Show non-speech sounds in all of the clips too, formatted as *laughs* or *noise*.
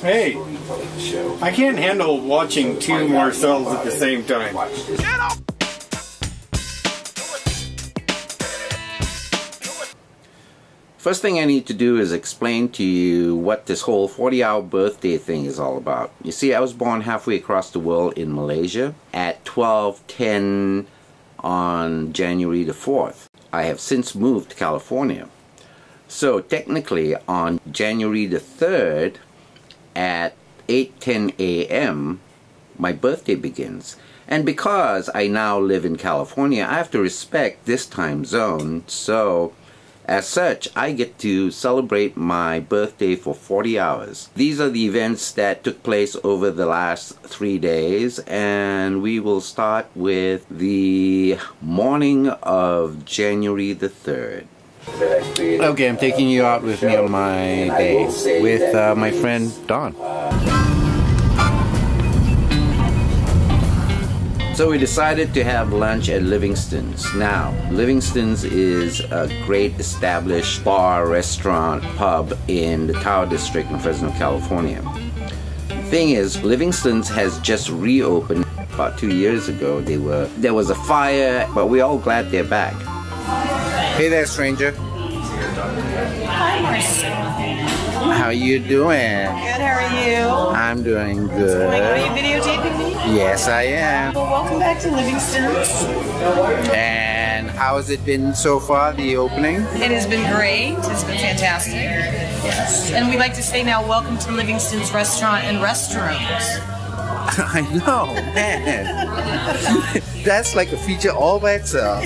Hey, I can't handle watching two Marcels at the same time. First thing I need to do is explain to you what this whole 40 hour birthday thing is all about. You see, I was born halfway across the world in Malaysia at 1210 on January the 4th. I have since moved to California. So technically on January the 3rd at 8:10 a.m. my birthday begins. And because I now live in California, I have to respect this time zone. So as such, I get to celebrate my birthday for 40 hours. These are the events that took place over the last three days, and we will start with the morning of January the 3rd. Okay, I'm taking you out with me on my day with uh, my friend Don. So we decided to have lunch at Livingston's. Now, Livingston's is a great established bar, restaurant, pub in the Tower District in Fresno, California. The thing is, Livingston's has just reopened about two years ago. They were there was a fire, but we're all glad they're back. Hey there, stranger. Hi, Marcel. How you doing? Good, how are you? I'm doing good. Are you videotaping me? Yes, I am. Well, welcome back to Livingston's. And how has it been so far, the opening? It has been great. It's been fantastic. Yes. And we'd like to say now, welcome to Livingston's Restaurant and Restrooms. *laughs* I know, man. *laughs* That's like a feature all by itself.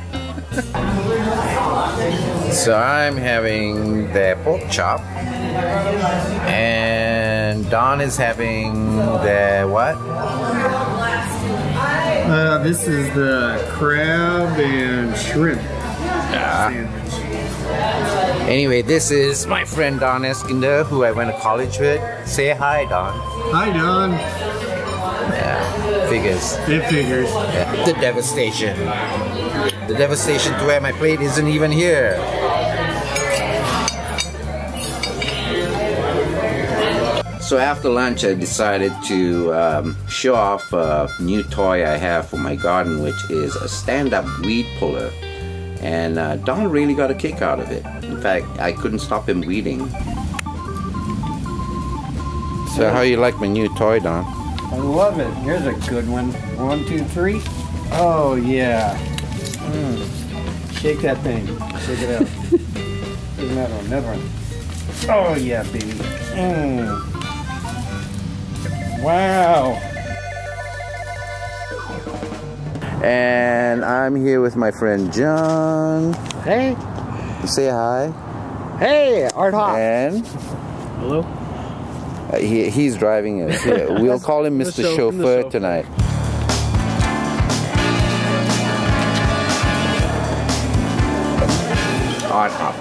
*laughs* *laughs* so I'm having the pork chop, and Don is having the what? Uh, this is the crab and shrimp Yeah. sandwich. Anyway, this is my friend Don Eskinder, who I went to college with. Say hi, Don. Hi, Don. Yeah, figures. It figures. Yeah. The devastation. The devastation to where my plate isn't even here. So after lunch, I decided to um, show off a new toy I have for my garden, which is a stand-up weed puller. And uh, Don really got a kick out of it. In fact, I couldn't stop him weeding. So how you like my new toy, Don? I love it. Here's a good one. One, two, three. Oh, yeah. Mm. Shake that thing. Shake it out. Here's another one. Another one. Oh, yeah, baby. Mm. Wow. And I'm here with my friend John. Hey. Say hi. Hey, Art Hop. And Hello. uh, he, he's driving us. *laughs* Yeah, we'll call him The Mr. chauffeur, the Chauffeur chauffeur. tonight. Art Hop.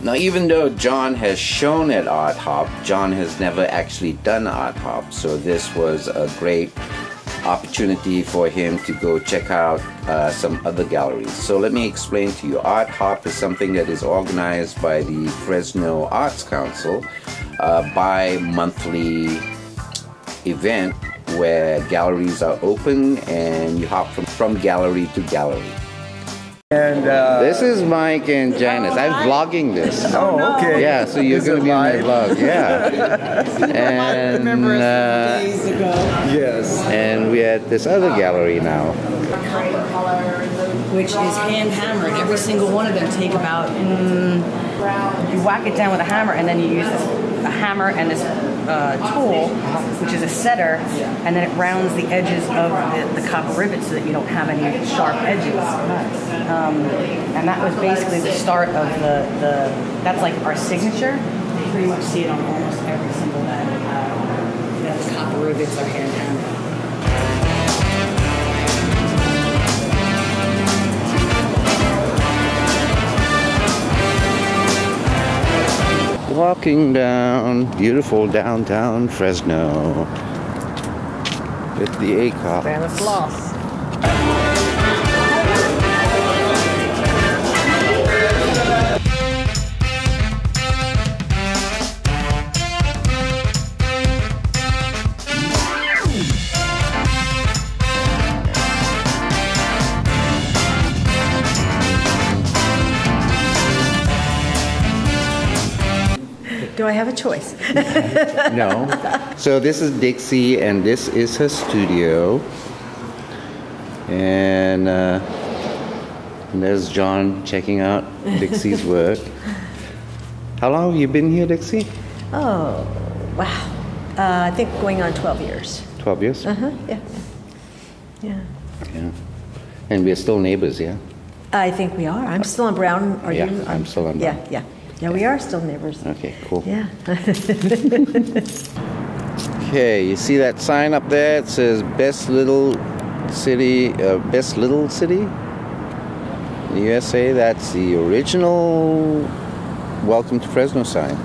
Now, even though John has shown at Art Hop, John has never actually done Art Hop, so this was a great opportunity for him to go check out uh, some other galleries. So let me explain to you. Art Hop is something that is organized by the Fresno Arts Council, a bi-monthly event where galleries are open and you hop from, from gallery to gallery. And, uh, This is Mike and Janice. I'm vlogging this. oh, okay. Yeah, so you're going to it be on my vlog. Yeah. *laughs* and uh, Days ago. Yes. and we're at this other gallery now. Which is hand hammered. Every single one of them take about, mm, you whack it down with a hammer and then you use this, a hammer and this uh, tool, which is a setter, and then it rounds the edges of the, the copper rivet so that you don't have any sharp edges. Um, and that was basically the start of the, the that's like our signature. You pretty much see it on almost every single one. Uh, the copper rivets are hand hammered. Walking down beautiful downtown Fresno with the. Stanislaus. Do I have a choice? *laughs* No. So this is Dixie, and this is her studio. And, uh, and there's John checking out Dixie's *laughs* work. How long have you been here, Dixie? Oh, wow. Uh, I think going on 12 years. 12 years? Uh huh, yeah. Yeah. Yeah. And we're still neighbors, yeah? I think we are. I'm still on Brown. Are Yeah, you? I'm still on Brown. yeah. Yeah, we are still neighbors. Okay, cool. Yeah. *laughs* Okay, you see that sign up there? It says Best Little City, uh, Best Little City? in the USA. That's the original Welcome to Fresno sign.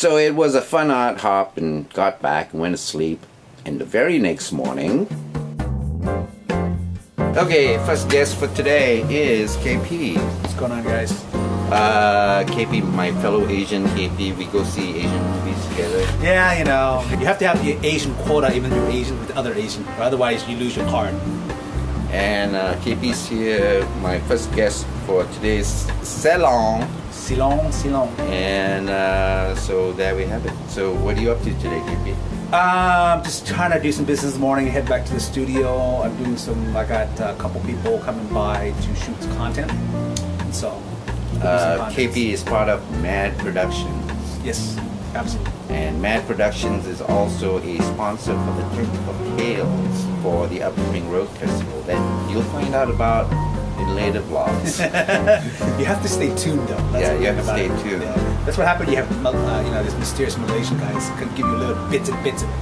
So it was a fun art hop and got back and went to sleep. And the very next morning. Okay, first guest for today is KP. What's going on, guys? Uh, KP, my fellow Asian KP, we go see Asian movies together. Yeah, you know, you have to have the Asian quota even if you're Asian with other Asian, or otherwise you lose your card. And uh, KP's here, my first guest for today's salon. Silon, Silon. And uh, so there we have it. So what are you up to today, KP? Um, just trying to do some business this morning. Head back to the studio. I'm doing some. I got a couple people coming by to shoot some content. And so, Uh. KP is part of Mad Productions. Yes, absolutely. And Mad Productions is also a sponsor for the Trip of Tales for the upcoming Rogue Festival that you'll find out about in later vlogs. *laughs* You have to stay tuned, though. That's Yeah, you have to stay it. tuned. Yeah. That's what happened. You have, uh, you know, this mysterious Malaysian guys can give you little bits and bits of it.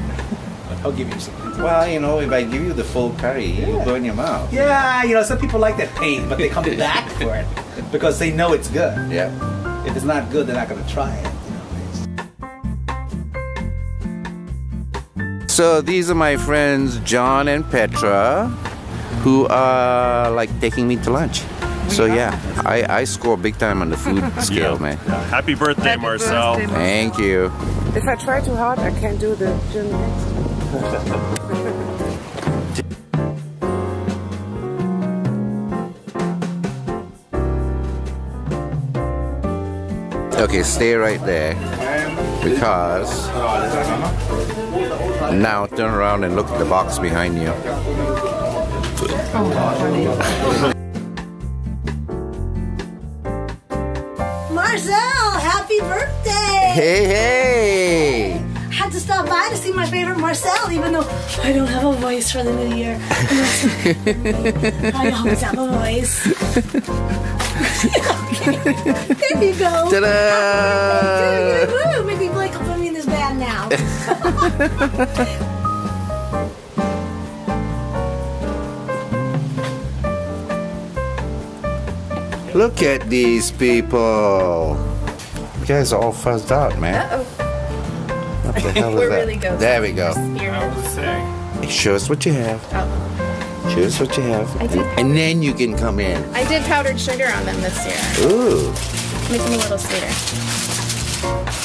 But I'll give you some. well, you know, if I give you the full curry, you'll Yeah. burn your mouth. Yeah, you know, some people like that pain, but they come back *laughs* for it because they know it's good. Yeah. If it's not good, they're not going to try it. You know, So these are my friends John and Petra, who are like taking me to lunch. So yeah, I, I score big time on the food *laughs* scale, Yeah. man. Yeah. Happy birthday, Happy Marcel. birthday, Thank you. If I try too hard, I can't do the gymnastics. *laughs* Okay, stay right there. Because now turn around and look at the box behind you. *laughs* Marcel, happy birthday! Hey, hey! Had to stop by to see my favorite Marcel, even though I don't have a voice for the new year. *laughs* I always have a voice. *laughs* there you go. Ta-da! Maybe Blake will put me in his band now. Look at these people. You guys are all fuzzed out, man. Uh-oh. What the hell *laughs* is We're that? really ghosts. There we go. say. Show us what you have. Oh. Show us what you have. I did. And, and then you can come in. I did powdered sugar on them this year. Ooh. Make them a little sweeter.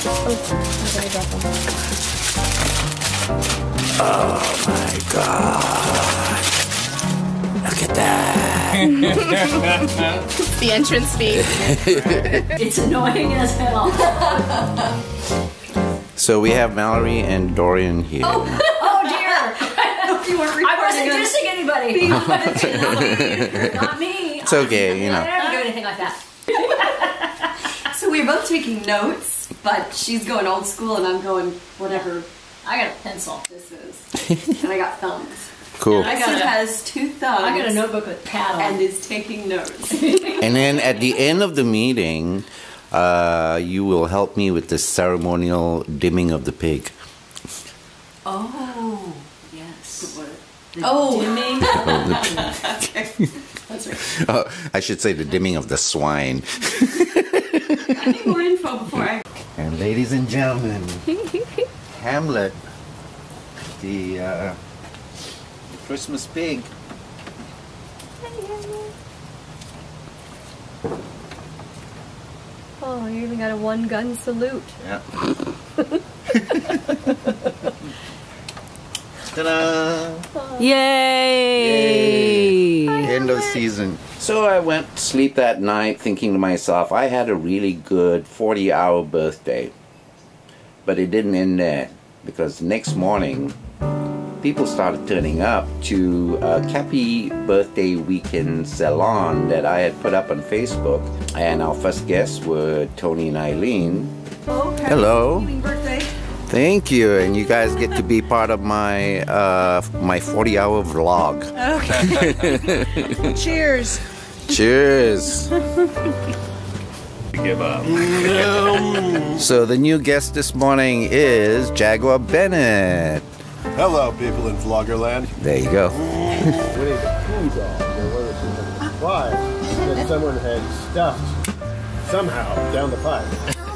Oh, I'm gonna drop them. Oh, my God. Look at that. *laughs* The entrance fee. *laughs* it's annoying as hell. So we have Mallory and Dorian here. Oh *laughs* oh dear! I hope you weren't I wasn't dissing anybody. Not me. It's okay, you I know. never do anything like that. So we're both taking notes, but she's going old school and I'm going whatever. I got a pencil. This is, and I got thumbs. Cool. I got has two thumbs. I got a notebook with pad and is taking notes. *laughs* And then at the end of the meeting, uh, you will help me with the ceremonial dimming of the pig. oh, yes. Oh. dimming. *laughs* okay. That's right. Oh, I should say the dimming of the swine. I need more info before I. And ladies and gentlemen, *laughs* Hamlet, the uh, Christmas pig. Oh, you even got a one gun salute. Yeah. *laughs* Ta-da! Yay! End of season. So I went to sleep that night thinking to myself, I had a really good 40 hour birthday. But it didn't end there because the next morning, people started turning up to a Cappy birthday weekend salon that I had put up on Facebook. And our first guests were Tony and Eileen. Okay. Hello. birthday. Thank you, and you guys get to be *laughs* part of my uh, my 40 hour vlog. Okay. *laughs* Cheers. Cheers. *laughs* Give up. So the new guest this morning is Jaguar Bennett. Hello, people in Vloggerland. There you go. Winnie the Pooh doll. There was a supply someone had stuffed somehow down the pipe.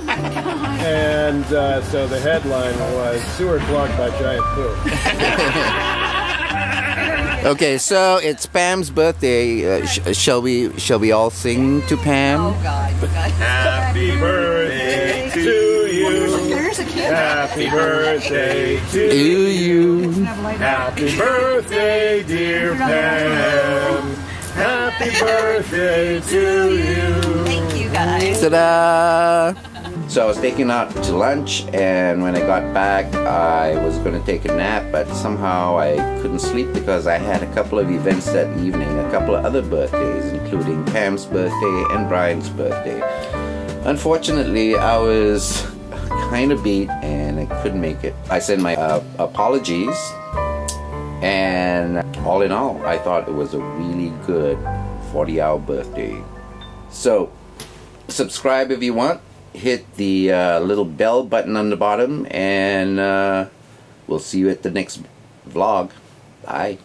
And uh, so the headline was Sewer Clogged by Giant Pooh. *laughs* Okay, so it's Pam's birthday. Uh, sh- shall we shall we all sing to Pam? Oh God. Happy birthday to Happy birthday to To you. Happy birthday, dear Pam. Happy birthday to you. Thank you guys. Ta-da! So I was taken out to lunch, and when I got back, I was going to take a nap, but somehow I couldn't sleep because I had a couple of events that evening, a couple of other birthdays, including Pam's birthday and Brian's birthday. Unfortunately, I was kind of beat and I couldn't make it. I sent my uh, apologies, and all in all, I thought it was a really good 40 hour birthday. So, subscribe if you want. Hit the uh, little bell button on the bottom, and uh, we'll see you at the next vlog. Bye.